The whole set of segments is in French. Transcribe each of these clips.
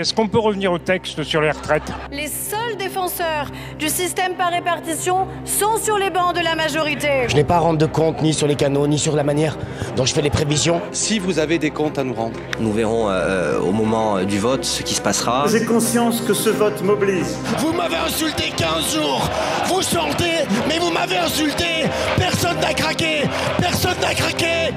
Est-ce qu'on peut revenir au texte sur les retraites Les seuls défenseurs du système par répartition sont sur les bancs de la majorité. Je n'ai pas à rendre de compte ni sur les canaux, ni sur la manière dont je fais les prévisions. Si vous avez des comptes à nous rendre. Nous verrons euh, au moment du vote ce qui se passera. J'ai conscience que ce vote mobilise. Vous m'avez insulté 15 jours Vous sortez, mais vous m'avez insulté Personne n'a craqué Personne n'a craqué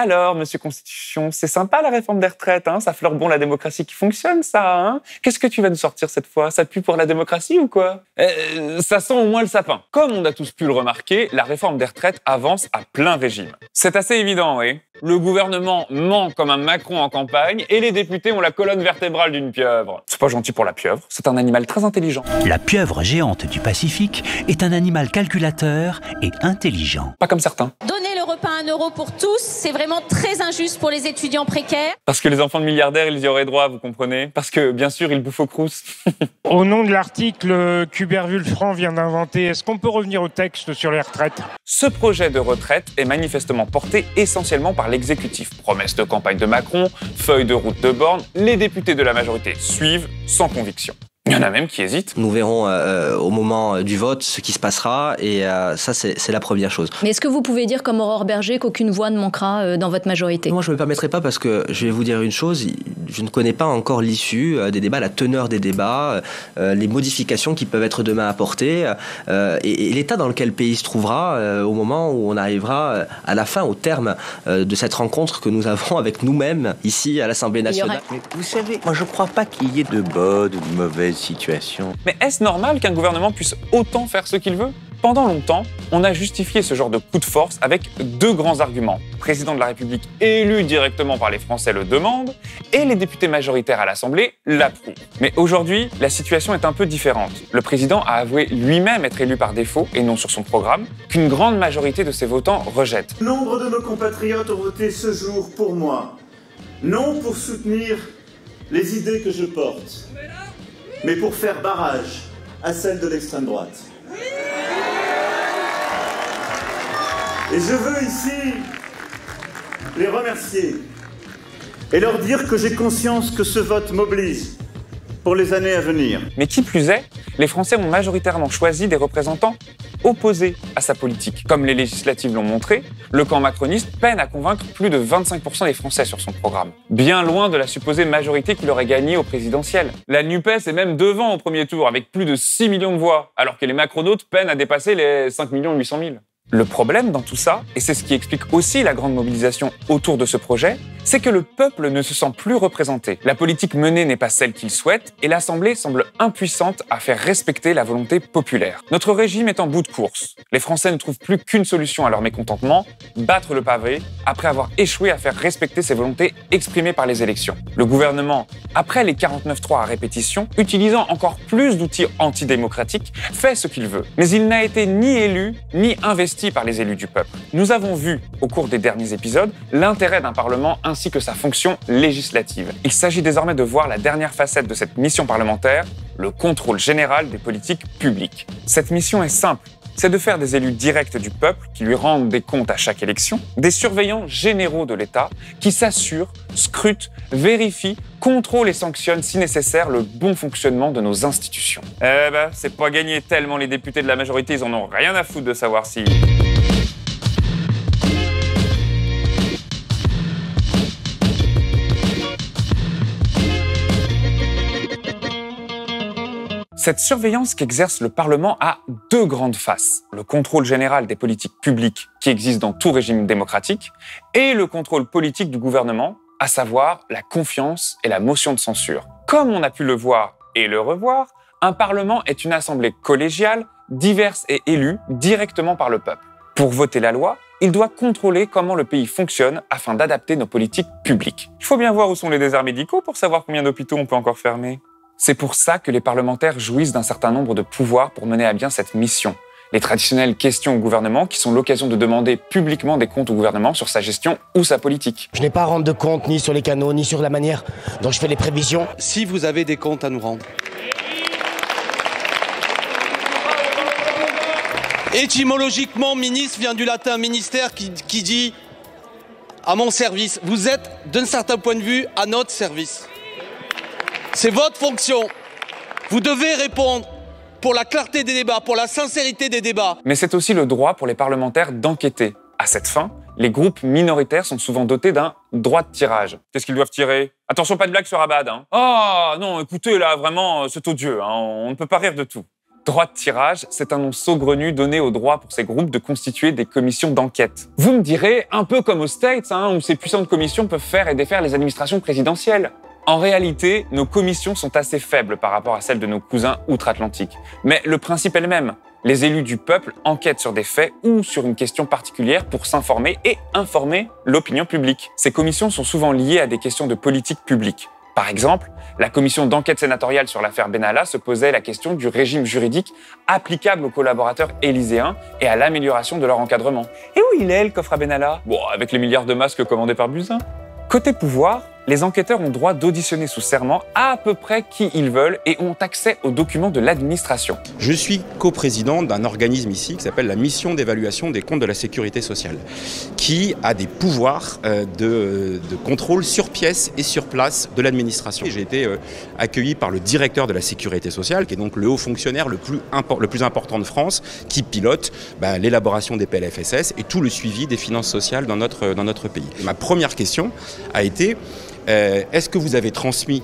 alors, monsieur Constitution, c'est sympa la réforme des retraites, hein ça fleure bon la démocratie qui fonctionne, ça. Hein Qu'est-ce que tu vas nous sortir cette fois? Ça pue pour la démocratie ou quoi? Euh, Ça sent au moins le sapin. Comme on a tous pu le remarquer, la réforme des retraites avance à plein régime. C'est assez évident, oui. Le gouvernement ment comme un Macron en campagne et les députés ont la colonne vertébrale d'une pieuvre. C'est pas gentil pour la pieuvre, c'est un animal très intelligent. La pieuvre géante du Pacifique est un animal calculateur et intelligent. Pas comme certains. Repas à un euro pour tous, c'est vraiment très injuste pour les étudiants précaires. Parce que les enfants de milliardaires, ils y auraient droit, vous comprenez? Parce que, bien sûr, ils bouffent au crous. Au nom de l'article qu'Hubert Vulfranc vient d'inventer, est-ce qu'on peut revenir au texte sur les retraites? Ce projet de retraite est manifestement porté essentiellement par l'exécutif. Promesse de campagne de Macron, feuille de route de Borne, les députés de la majorité suivent sans conviction. Il y en a même qui hésitent. Nous verrons euh, au moment du vote ce qui se passera et euh, ça c'est la première chose. Mais est-ce que vous pouvez dire comme Aurore Berger qu'aucune voix ne manquera euh, dans votre majorité? Moi je ne me permettrai pas parce que je vais vous dire une chose, je ne connais pas encore l'issue des débats, la teneur des débats, les modifications qui peuvent être demain apportées et, l'état dans lequel le pays se trouvera au moment où on arrivera à la fin, au terme de cette rencontre que nous avons avec nous-mêmes ici à l'Assemblée nationale. Mais vous savez, moi je ne crois pas qu'il y ait de bonnes ou de mauvaises situation. Mais est-ce normal qu'un gouvernement puisse autant faire ce qu'il veut? Pendant longtemps, on a justifié ce genre de coup de force avec deux grands arguments. Le président de la République élu directement par les Français le demande et les députés majoritaires à l'Assemblée l'approuvent. Mais aujourd'hui, la situation est un peu différente. Le président a avoué lui-même être élu par défaut et non sur son programme, qu'une grande majorité de ses votants rejette. Nombre de nos compatriotes ont voté ce jour pour moi, non pour soutenir les idées que je porte mais pour faire barrage à celle de l'extrême droite. Et je veux ici les remercier et leur dire que j'ai conscience que ce vote mobilise pour les années à venir. Mais qui plus est, les Français ont majoritairement choisi des représentants opposés à sa politique. Comme les législatives l'ont montré, le camp macroniste peine à convaincre plus de 25% des Français sur son programme. Bien loin de la supposée majorité qu'il aurait gagnée au présidentiel. La NUPES est même devant au premier tour avec plus de 6 millions de voix, alors que les macronautes peinent à dépasser les 5 800 000. Le problème dans tout ça, et c'est ce qui explique aussi la grande mobilisation autour de ce projet, c'est que le peuple ne se sent plus représenté. La politique menée n'est pas celle qu'il souhaite et l'Assemblée semble impuissante à faire respecter la volonté populaire. Notre régime est en bout de course. Les Français ne trouvent plus qu'une solution à leur mécontentement, battre le pavé, après avoir échoué à faire respecter ses volontés exprimées par les élections. Le gouvernement, après les 49-3 à répétition, utilisant encore plus d'outils antidémocratiques, fait ce qu'il veut. Mais il n'a été ni élu, ni investi par les élus du peuple. Nous avons vu au cours des derniers épisodes l'intérêt d'un Parlement ainsi que sa fonction législative. Il s'agit désormais de voir la dernière facette de cette mission parlementaire, le contrôle général des politiques publiques. Cette mission est simple c'est de faire des élus directs du peuple qui lui rendent des comptes à chaque élection, des surveillants généraux de l'État qui s'assurent, scrutent, vérifient, contrôlent et sanctionnent si nécessaire le bon fonctionnement de nos institutions. Eh ben, c'est pas gagné tellement les députés de la majorité, ils en ont rien à foutre de savoir si... Cette surveillance qu'exerce le Parlement a deux grandes faces. Le contrôle général des politiques publiques qui existe dans tout régime démocratique et le contrôle politique du gouvernement, à savoir la confiance et la motion de censure. Comme on a pu le voir et le revoir, un Parlement est une assemblée collégiale, diverse et élue directement par le peuple. Pour voter la loi, il doit contrôler comment le pays fonctionne afin d'adapter nos politiques publiques. Il faut bien voir où sont les déserts médicaux pour savoir combien d'hôpitaux on peut encore fermer. C'est pour ça que les parlementaires jouissent d'un certain nombre de pouvoirs pour mener à bien cette mission. Les traditionnelles questions au gouvernement qui sont l'occasion de demander publiquement des comptes au gouvernement sur sa gestion ou sa politique. Je n'ai pas à rendre de compte ni sur les canaux, ni sur la manière dont je fais les prévisions. Si vous avez des comptes à nous rendre. Étymologiquement, ministre vient du latin ministère qui, qui dit à mon service. Vous êtes, d'un certain point de vue, à notre service. C'est votre fonction. Vous devez répondre pour la clarté des débats, pour la sincérité des débats. Mais c'est aussi le droit pour les parlementaires d'enquêter. À cette fin, les groupes minoritaires sont souvent dotés d'un droit de tirage. Qu'est-ce qu'ils doivent tirer? Attention, pas de blague sur Abad. Hein. Oh non, écoutez, là, vraiment, c'est odieux. Hein. On ne peut pas rire de tout. Droit de tirage, c'est un nom saugrenu donné au droit pour ces groupes de constituer des commissions d'enquête. Vous me direz, un peu comme aux States, hein, où ces puissantes commissions peuvent faire et défaire les administrations présidentielles. En réalité, nos commissions sont assez faibles par rapport à celles de nos cousins outre-Atlantique. Mais le principe est le même. Les élus du peuple enquêtent sur des faits ou sur une question particulière pour s'informer et informer l'opinion publique. Ces commissions sont souvent liées à des questions de politique publique. Par exemple, la commission d'enquête sénatoriale sur l'affaire Benalla se posait la question du régime juridique applicable aux collaborateurs élyséens et à l'amélioration de leur encadrement. Et où il est le coffre à Benalla Bon, avec les milliards de masques commandés par Buzyn. Côté pouvoir, les enquêteurs ont droit d'auditionner sous serment à peu près qui ils veulent et ont accès aux documents de l'administration. Je suis coprésident d'un organisme ici qui s'appelle la mission d'évaluation des comptes de la sécurité sociale, qui a des pouvoirs euh, de, contrôle sur pièce et sur place de l'administration. J'ai été euh, accueilli par le directeur de la sécurité sociale, qui est donc le haut fonctionnaire le plus, important de France, qui pilote bah, l'élaboration des PLFSS et tout le suivi des finances sociales dans notre, pays. Ma première question a été Est-ce que vous avez transmis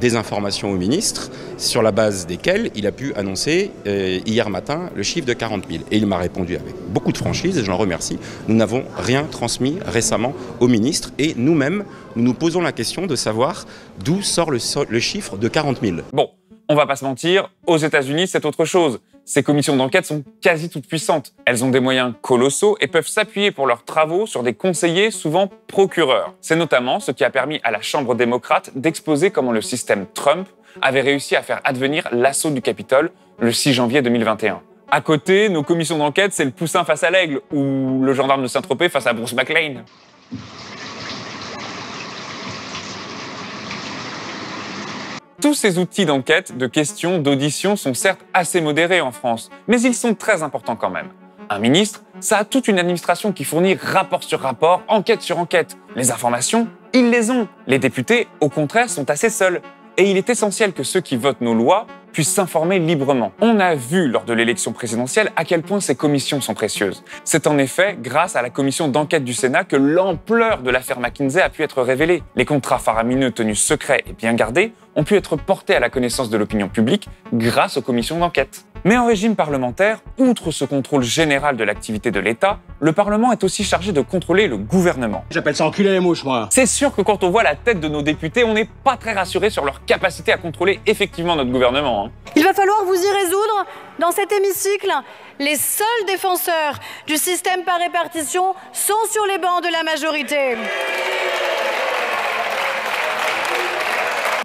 des informations au ministre sur la base desquelles il a pu annoncer euh, hier matin le chiffre de 40 000 Et il m'a répondu avec beaucoup de franchise et je l'en remercie. Nous n'avons rien transmis récemment au ministre et nous-mêmes, nous nous posons la question de savoir d'où sort le, chiffre de 40 000. Bon, on va pas se mentir, aux États-Unis, c'est autre chose. Ces commissions d'enquête sont quasi toutes puissantes. Elles ont des moyens colossaux et peuvent s'appuyer pour leurs travaux sur des conseillers, souvent procureurs. C'est notamment ce qui a permis à la Chambre démocrate d'exposer comment le système Trump avait réussi à faire advenir l'assaut du Capitole le 6 janvier 2021. À côté, nos commissions d'enquête, c'est le poussin face à l'aigle ou le gendarme de Saint-Tropez face à Bruce McLean. Tous ces outils d'enquête, de questions, d'audition sont certes assez modérés en France, mais ils sont très importants quand même. Un ministre, ça a toute une administration qui fournit rapport sur rapport, enquête sur enquête. Les informations, ils les ont. Les députés, au contraire, sont assez seuls. Et il est essentiel que ceux qui votent nos lois puissent s'informer librement. On a vu lors de l'élection présidentielle à quel point ces commissions sont précieuses. C'est en effet grâce à la commission d'enquête du Sénat que l'ampleur de l'affaire McKinsey a pu être révélée. Les contrats faramineux tenus secrets et bien gardés ont pu être portés à la connaissance de l'opinion publique grâce aux commissions d'enquête. Mais en régime parlementaire, outre ce contrôle général de l'activité de l'État, le Parlement est aussi chargé de contrôler le gouvernement. J'appelle ça enculer les mouches, moi. C'est sûr que quand on voit la tête de nos députés, on n'est pas très rassuré sur leur capacité à contrôler effectivement notre gouvernement. Hein. Il va falloir vous y résoudre. Dans cet hémicycle, les seuls défenseurs du système par répartition sont sur les bancs de la majorité.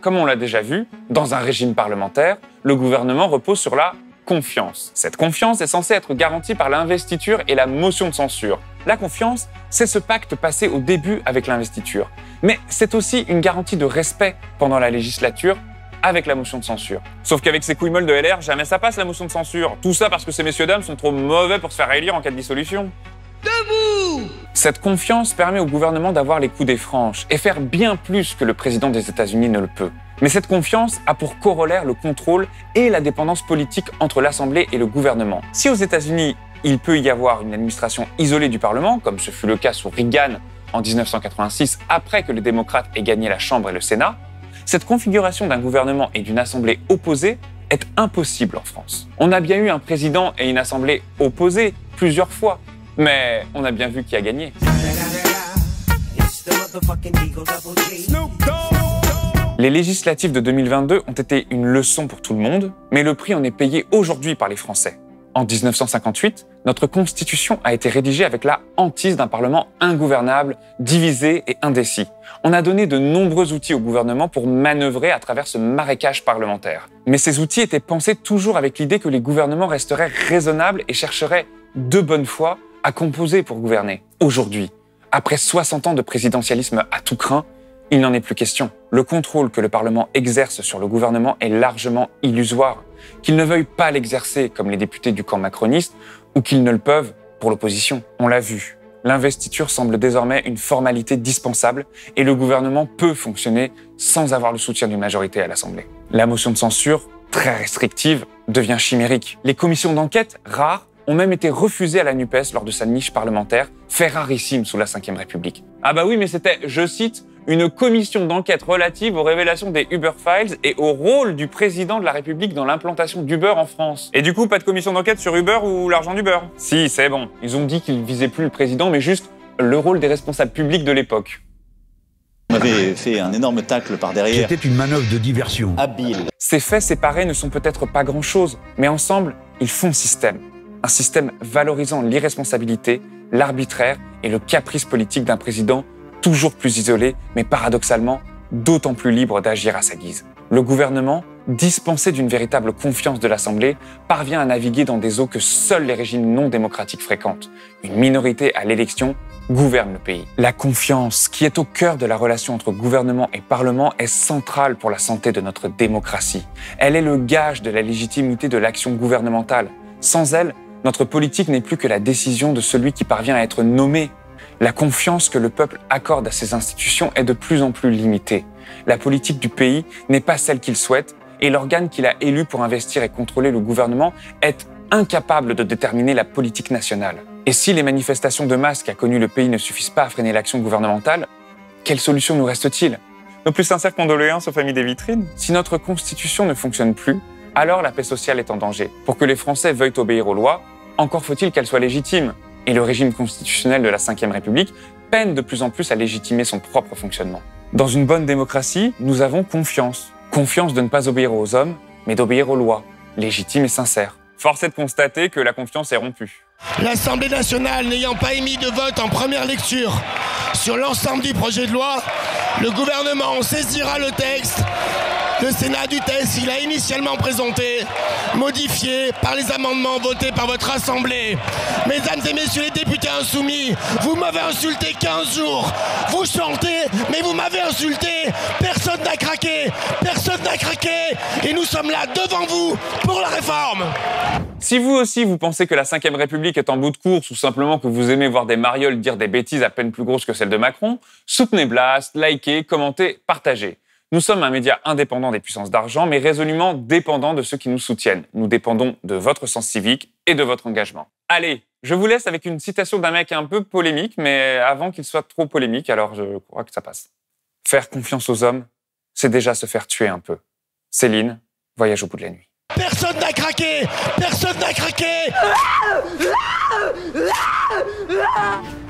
Comme on l'a déjà vu, dans un régime parlementaire, le gouvernement repose sur la confiance. Cette confiance est censée être garantie par l'investiture et la motion de censure. La confiance, c'est ce pacte passé au début avec l'investiture. Mais c'est aussi une garantie de respect pendant la législature avec la motion de censure. Sauf qu'avec ces couilles molles de LR, jamais ça passe la motion de censure. Tout ça parce que ces messieurs dames sont trop mauvais pour se faire réélire en cas de dissolution. Debout Cette confiance permet au gouvernement d'avoir les coups des franches et faire bien plus que le président des États-Unis ne le peut. Mais cette confiance a pour corollaire le contrôle et la dépendance politique entre l'Assemblée et le gouvernement. Si aux États-Unis, il peut y avoir une administration isolée du Parlement, comme ce fut le cas sous Reagan en 1986 après que les démocrates aient gagné la Chambre et le Sénat, cette configuration d'un gouvernement et d'une assemblée opposée est impossible en France. On a bien eu un président et une assemblée opposés plusieurs fois, mais on a bien vu qui a gagné. Les législatives de 2022 ont été une leçon pour tout le monde, mais le prix en est payé aujourd'hui par les Français. En 1958, notre Constitution a été rédigée avec la hantise d'un Parlement ingouvernable, divisé et indécis. On a donné de nombreux outils au gouvernement pour manœuvrer à travers ce marécage parlementaire. Mais ces outils étaient pensés toujours avec l'idée que les gouvernements resteraient raisonnables et chercheraient de bonne foi à composer pour gouverner. Aujourd'hui, après 60 ans de présidentialisme à tout craint, il n'en est plus question. Le contrôle que le Parlement exerce sur le gouvernement est largement illusoire. Qu'ils ne veuillent pas l'exercer comme les députés du camp macroniste ou qu'ils ne le peuvent pour l'opposition. On l'a vu. L'investiture semble désormais une formalité dispensable et le gouvernement peut fonctionner sans avoir le soutien d'une majorité à l'Assemblée. La motion de censure, très restrictive, devient chimérique. Les commissions d'enquête, rares, ont même été refusées à la NUPES lors de sa niche parlementaire, fait rarissime sous la Ve République. Ah bah oui, mais c'était, je cite, une commission d'enquête relative aux révélations des Uber Files et au rôle du président de la République dans l'implantation d'Uber en France. Et du coup, pas de commission d'enquête sur Uber ou l'argent d'Uber? Si, c'est bon. Ils ont dit qu'ils visaient plus le président, mais juste le rôle des responsables publics de l'époque. On avait fait un énorme tacle par derrière. C'était une manœuvre de diversion. Habile. Ces faits séparés ne sont peut-être pas grand-chose, mais ensemble, ils font système. Un système valorisant l'irresponsabilité, l'arbitraire et le caprice politique d'un président toujours plus isolé, mais paradoxalement d'autant plus libre d'agir à sa guise. Le gouvernement, dispensé d'une véritable confiance de l'Assemblée, parvient à naviguer dans des eaux que seuls les régimes non démocratiques fréquentent. Une minorité à l'élection gouverne le pays. La confiance, qui est au cœur de la relation entre gouvernement et Parlement, est centrale pour la santé de notre démocratie. Elle est le gage de la légitimité de l'action gouvernementale. Sans elle, notre politique n'est plus que la décision de celui qui parvient à être nommé la confiance que le peuple accorde à ces institutions est de plus en plus limitée. La politique du pays n'est pas celle qu'il souhaite et l'organe qu'il a élu pour investir et contrôler le gouvernement est incapable de déterminer la politique nationale. Et si les manifestations de masse qu'a connues le pays ne suffisent pas à freiner l'action gouvernementale, quelle solution nous reste-t-il? Nos plus sincères condoléances aux familles des vitrines Si notre constitution ne fonctionne plus, alors la paix sociale est en danger. Pour que les Français veuillent obéir aux lois, encore faut-il qu'elles soient légitimes et le régime constitutionnel de la Ve République peine de plus en plus à légitimer son propre fonctionnement. Dans une bonne démocratie, nous avons confiance. Confiance de ne pas obéir aux hommes, mais d'obéir aux lois, légitimes et sincères. Force est de constater que la confiance est rompue. L'Assemblée nationale n'ayant pas émis de vote en première lecture sur l'ensemble du projet de loi, le gouvernement saisira le texte le Sénat du test, il a initialement présenté, modifié par les amendements votés par votre Assemblée. Mesdames et messieurs les députés insoumis, vous m'avez insulté 15 jours. Vous chantez, mais vous m'avez insulté. Personne n'a craqué. Personne n'a craqué. Et nous sommes là devant vous pour la réforme. Si vous aussi vous pensez que la Ve République est en bout de course ou simplement que vous aimez voir des marioles dire des bêtises à peine plus grosses que celles de Macron, soutenez Blast, likez, commentez, partagez. Nous sommes un média indépendant des puissances d'argent, mais résolument dépendant de ceux qui nous soutiennent. Nous dépendons de votre sens civique et de votre engagement. Allez, je vous laisse avec une citation d'un mec un peu polémique, mais avant qu'il soit trop polémique, alors je crois que ça passe. Faire confiance aux hommes, c'est déjà se faire tuer un peu. Céline, voyage au bout de la nuit. Personne n'a craqué Personne n'a craqué